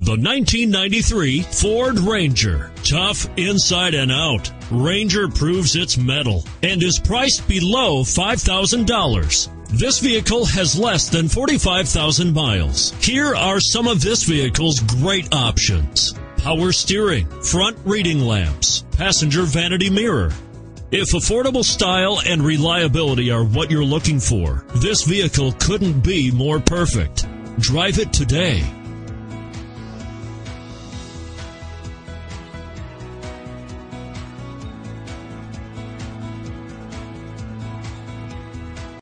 The 1993 Ford Ranger. Tough inside and out. Ranger proves its metal and is priced below $5,000. This vehicle has less than 45,000 miles. Here are some of this vehicle's great options. Power steering, front reading lamps, passenger vanity mirror. If affordable style and reliability are what you're looking for, this vehicle couldn't be more perfect. Drive it today.